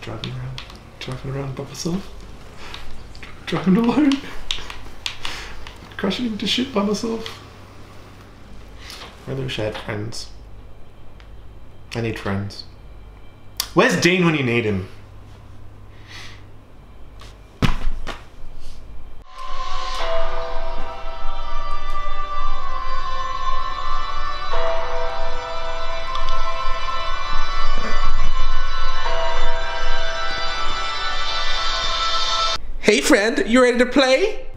Driving around, driving around by myself. Driving alone. Crashing into shit by myself. I really wish I had friends. I need friends. Where's Dean when you need him? Hey friend, you ready to play?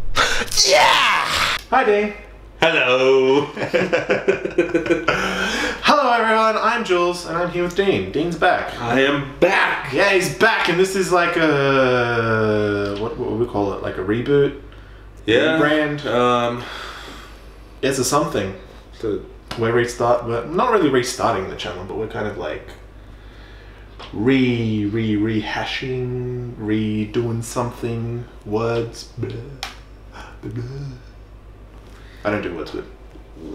yeah! Hi, Dean. Hello. Hello, everyone. I'm Julz, and I'm here with Dean. Dean's back. I am back. Yeah, he's back, and this is like a what, what would we call it? Like a reboot, Yeah. Rebrand. Um. it's a something. So, We're restart. We're not really restarting the channel, but we're kind of like re re rehashing, redoing something. Words. Blah, blah, blah. I don't do words good.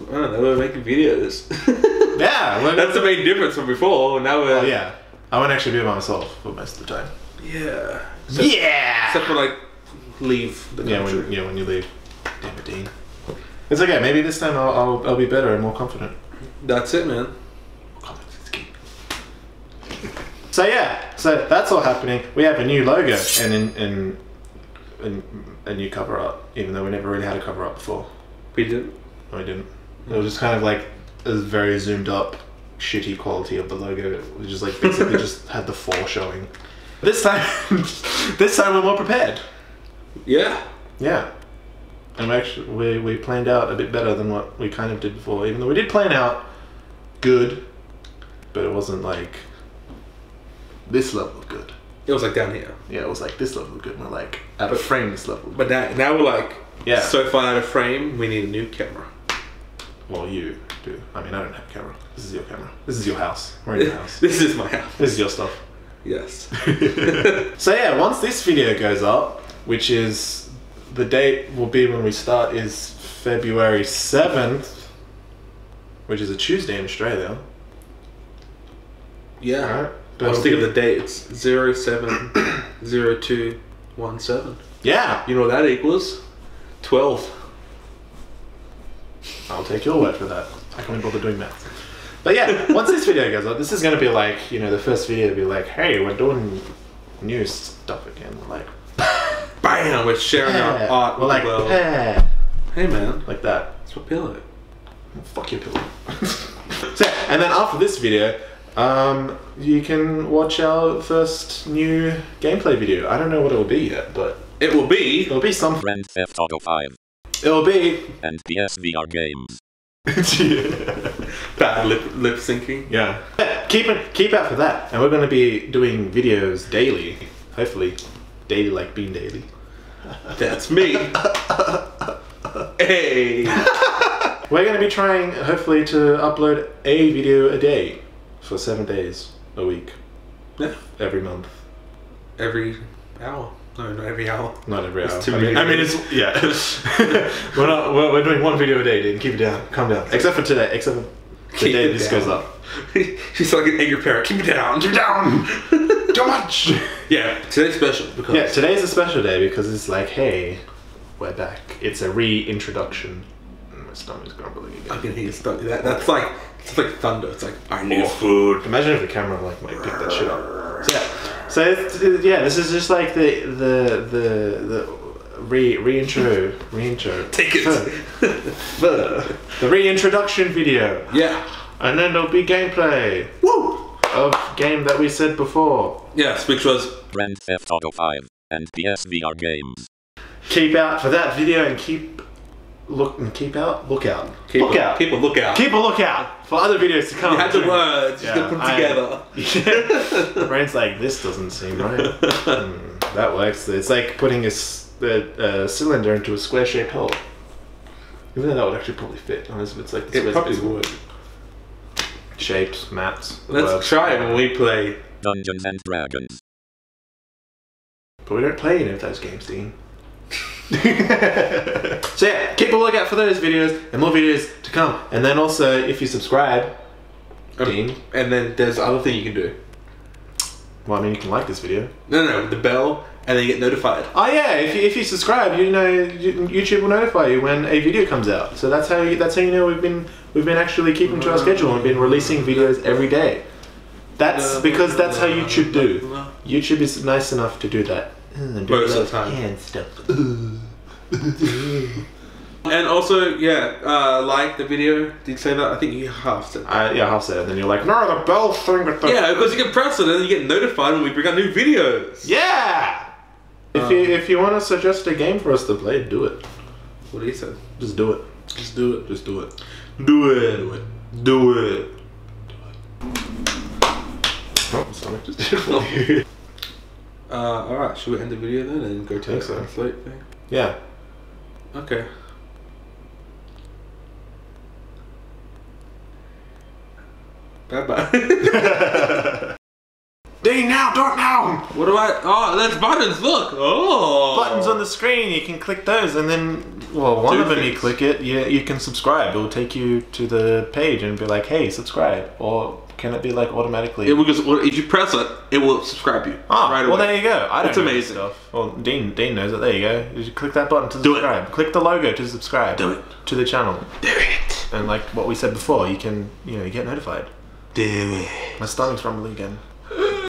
I don't know. We're making videos. Yeah, we're, That's the main difference from before. Now we're Oh yeah, I won't actually be by myself for most of the time. yeah. Except, yeah. except for like leave the Yeah, when, yeah, when you leave. Damn it, Dean. It's okay. Maybe this time I'll, I'll, I'll be better and more confident. That's it, man. So yeah, so that's all happening. We have a new logo and in, in, in a new cover art, even though we never really had a cover art before. We didn't. No, we didn't. It was just kind of like a very zoomed up, shitty quality of the logo. It was just like basically just had the four showing. This time, this time we're more prepared. Yeah. Yeah. And we actually we, we planned out a bit better than what we kind of did before, even though we did plan out good, but it wasn't like this level of good. It was like down here. Yeah, it was like this level of good. We're like out of frame this level. But now, now we're like Yeah. so far out of frame. We need a new camera. well, you do. I mean, I don't have a camera. This is your camera. This is your house. We're in your house. this is my house. This is your stuff. Yes. So yeah, once this video goes up, which is the date will be when we start is February seventh, which is a Tuesday in Australia. Yeah. I was thinking of the date. It's zero seven zero two one seven. Yeah, You know what that equals? Twelve. I'll take your word for that. I can't bother doing maths. But yeah, once this video goes up, this is going to be like, you know, the first video to be like, hey, we're doing new stuff again. We're like, Bam! We're sharing our "Eh." art we're like, "Eh." Hey man, like that. it's my pillow. Fuck your pillow. so, and then after this video, um, you can watch our first new gameplay video. I don't know what it will be yet, but It will be it'll be something. Grand Theft Auto 5 It'll be. and PSVR games. bad lip lip syncing. yeah. Keep it, keep out for that, and we're going to be doing videos daily. Hopefully, daily like being daily. That's me. hey. We're going to be trying, hopefully, to upload a video a day for seven days a week, Yeah. every month. Every hour. No, not every hour. Not every It's hour. too I mean, I mean, it's yeah. we're not. We're, we're doing one video a day, dude. Keep it down. Calm down. Except for today. Except for the Keep day this down. goes up. She's like an angry parrot. Keep it down. Keep it down. Too much. yeah. Today's special because yeah. Today's a special day because it's like, hey, we're back. It's a reintroduction. My stomach's grumbling again. I can hear stuff. That, that's like it's like thunder. It's like I need food. Imagine if the camera like might pick that shit up. So yeah. So it's, yeah, this is just like the the the the re reintro reintro. Take it. the reintroduction video. yeah. And then there'll be gameplay Woo. of game that we said before. Yes, which was Grand Theft Auto 5 and PSVR games. Keep out for that video and keep look and keep out look out keep look a, out Keep a lookout. keep a lookout for other videos to come. you had the too. words. Yeah, just put them I- together. Yeah. Brain's like this doesn't seem right. Hmm, that works. It's like putting a cylinder into a square shaped hole. Even though that would actually probably fit, unless it's like the It squares probably that would. shapes, maps. Let's works. try it when we play. Dungeons and Dragons. But we don't play any of those games, Dean. so yeah, keep a lookout for those videos and more videos to come. And then also, if you subscribe, Um, Dean, And then there's other thing you can do. Well, I mean, you can like this video. No, no, the bell, and then you get notified. Oh yeah, if you, if you subscribe, you know YouTube will notify you when a video comes out. So that's how you, that's how you know we've been we've been actually keeping to our schedule and been releasing videos every day. That's because that's how YouTube do. YouTube is nice enough to do that. Do Most of the time. hand stuff. And also, yeah, uh, like the video. Did you say that? I think you half said. that. Uh, yeah, half said, and then you're like, no, the bell thing with the Yeah, because you can press it and then you get notified when we bring out new videos. yeah. If you if you want to suggest a game for us to play, do it. What do you say? Just do it. Just do it. Just do it. Do it. Do it. Do it. Oh, Sonic just did. Uh, alright, should we end the video then and go to Think the so. translate thing? yeah. Okay. Bye bye. Ding now, do it now. what do I? Oh, that's buttons. Look. Oh. Buttons on the screen. You can click those, and then well, one Two of them you click it. You you can subscribe. It will take you to the page and be like, hey, subscribe. Or can it be like automatically? It will just if you press it, it will subscribe you Oh, right well, away. there you go. I don't It's know amazing. Stuff. Well, Dean, Dean knows it. There you go. You click that button to Do it. subscribe. Click the logo to subscribe. Do it. to the channel. Do it. And like what we said before, you can you know you get notified. Do it. My stomach's rumbling again.